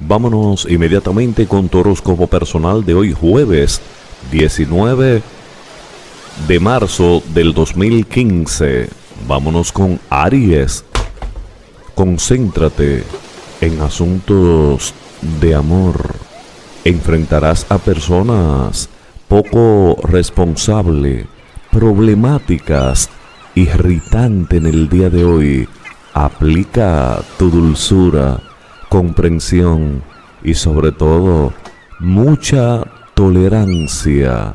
Vámonos inmediatamente con tu horóscopo personal de hoy jueves 19 de marzo del 2015. Vámonos con Aries. Concéntrate en asuntos de amor. Enfrentarás a personas poco responsables, problemáticas, irritantes en el día de hoy. Aplica tu dulzura, comprensión y sobre todo mucha tolerancia.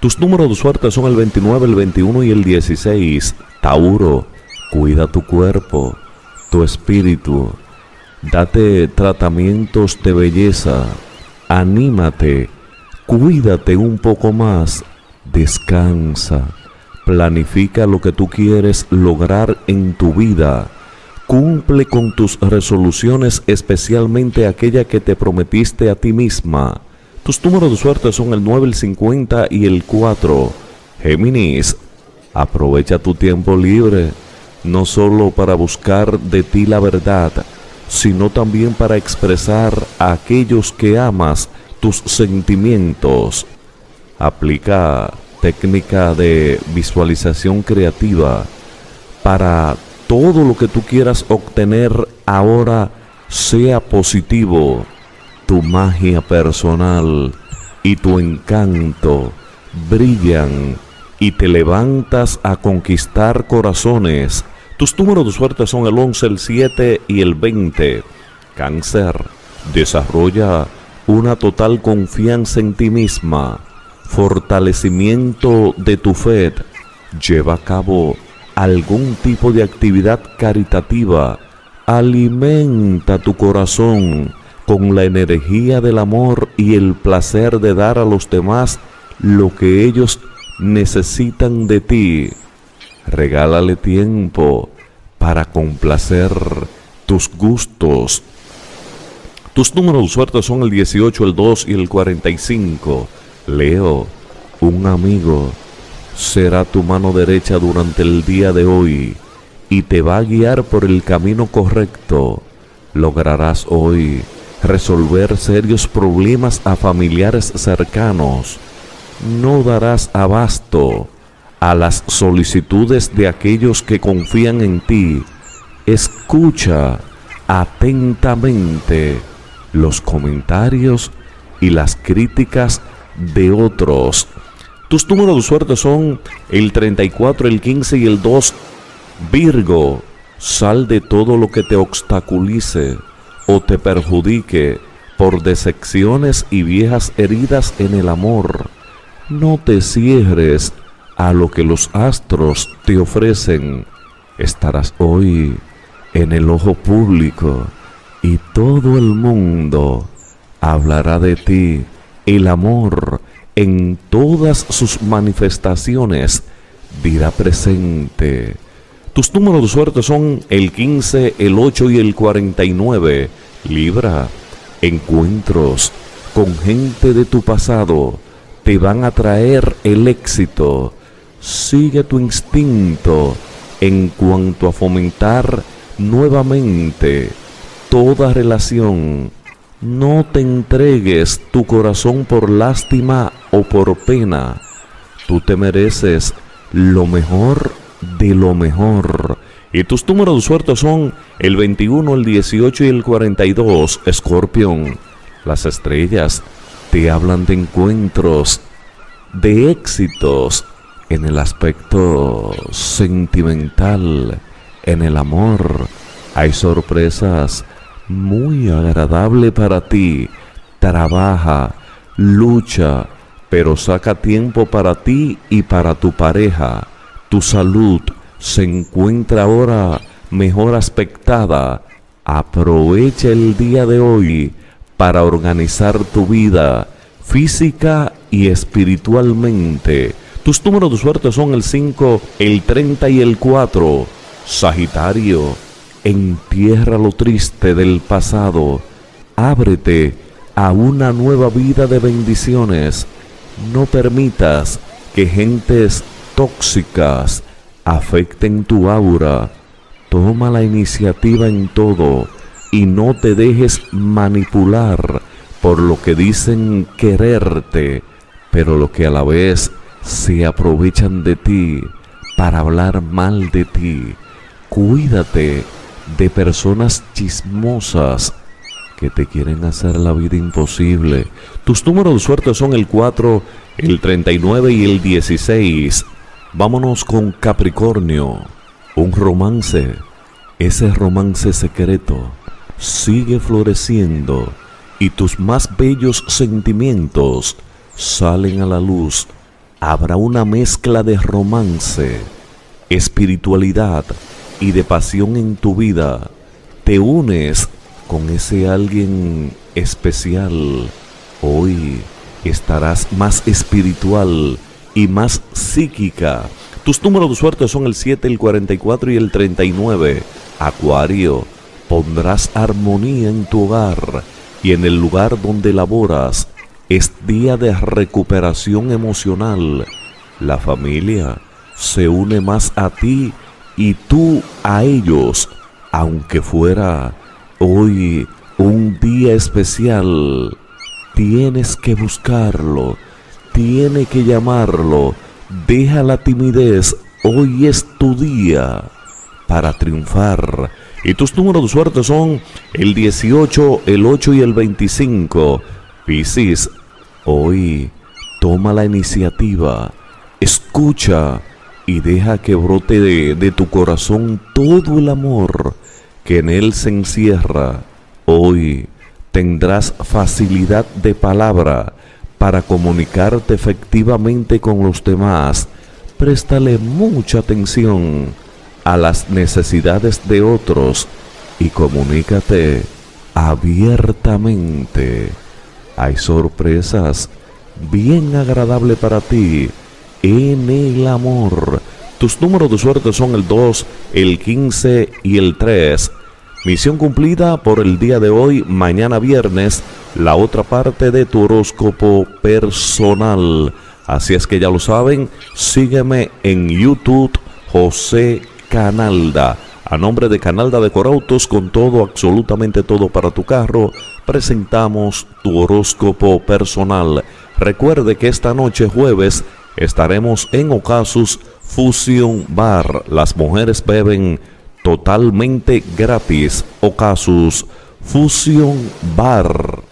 Tus números de suerte son el 29, el 21 y el 16. Tauro, cuida tu cuerpo, tu espíritu. Date tratamientos de belleza. Anímate. Cuídate un poco más. Descansa. Planifica lo que tú quieres lograr en tu vida. Cumple con tus resoluciones, especialmente aquella que te prometiste a ti misma. Tus números de suerte son el 9, el 50 y el 4. Géminis, aprovecha tu tiempo libre, no solo para buscar de ti la verdad, sino también para expresar a aquellos que amas tus sentimientos. Aplica técnica de visualización creativa para todo lo que tú quieras obtener ahora sea positivo tu magia personal y tu encanto brillan y te levantas a conquistar corazones. Tus números de suerte son el 11, el 7 y el 20. Cáncer. Desarrolla una total confianza en ti misma. Fortalecimiento de tu fe. Lleva a cabo algún tipo de actividad caritativa. Alimenta tu corazón con la energía del amor y el placer de dar a los demás lo que ellos necesitan de ti. Regálale tiempo para complacer tus gustos. Tus números de suerte son el 18, el 2 y el 45. Leo, un amigo será tu mano derecha durante el día de hoy y te va a guiar por el camino correcto. Lograrás hoy resolver serios problemas a familiares cercanos. No darás abasto a las solicitudes de aquellos que confían en ti. Escucha atentamente los comentarios y las críticas de otros. Tus números de suerte son el 34, el 15 y el 2. Virgo, sal de todo lo que te obstaculice o te perjudique por decepciones y viejas heridas en el amor. No te cierres a lo que los astros te ofrecen. Estarás hoy en el ojo público y todo el mundo hablará de ti. El amor en todas sus manifestaciones dirá presente. Tus números de suerte son el 15, el 8 y el 49. Libra, encuentros con gente de tu pasado te van a traer el éxito. Sigue tu instinto en cuanto a fomentar nuevamente toda relación. No te entregues tu corazón por lástima o por pena. Tú te mereces lo mejor de lo mejor. Y tus números de suerte son el 21, el 18 y el 42, Escorpión. Las estrellas te hablan de encuentros, de éxitos en el aspecto sentimental, en el amor. Hay sorpresas muy agradables para ti. Trabaja, lucha, pero saca tiempo para ti y para tu pareja tu salud se encuentra ahora mejor aspectada. Aprovecha el día de hoy para organizar tu vida física y espiritualmente. Tus números de suerte son el 5, el 30 y el 4. Sagitario, entierra lo triste del pasado. Ábrete a una nueva vida de bendiciones. No permitas que gentes tóxicas afecten tu aura. Toma la iniciativa en todo. y no te dejes manipular por lo que dicen quererte, pero lo que a la vez se aprovechan de ti para hablar mal de ti. Cuídate de personas chismosas que te quieren hacer la vida imposible. Tus números de suerte son el 4, el 39 y el 16. Vámonos con Capricornio. Un romance. Ese romance secreto sigue floreciendo y tus más bellos sentimientos salen a la luz. Habrá una mezcla de romance, espiritualidad y de pasión en tu vida. Te unes con ese alguien especial. Hoy estarás más espiritual y más psíquica. Tus números de suerte son el 7, el 44 y el 39. Acuario, pondrás armonía en tu hogar y en el lugar donde laboras. Es día de recuperación emocional. La familia se une más a ti y tú a ellos, aunque fuera hoy un día especial. Tienes que buscarlo, tiene que llamarlo. Deja la timidez, hoy es tu día para triunfar. Y tus números de suerte son el 18, el 8 y el 25. Piscis, hoy toma la iniciativa, escucha y deja que brote de, de tu corazón todo el amor que en él se encierra. Hoy tendrás facilidad de palabra para comunicarte efectivamente con los demás. Préstale mucha atención a las necesidades de otros y comunícate abiertamente. Hay sorpresas bien agradables para ti en el amor. Tus números de suerte son el 2, el 15 y el 3. Misión cumplida por el día de hoy, mañana viernes, la otra parte de tu horóscopo personal. Así es que ya lo saben, sígueme en YouTube José Canalda. A nombre de Canalda Decorautos, con todo, absolutamente todo para tu carro, presentamos tu horóscopo personal. Recuerde que esta noche jueves estaremos en Ocasus Fusion Bar. Las mujeres beben totalmente gratis. Ocasus Fusion Bar.